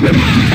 Let me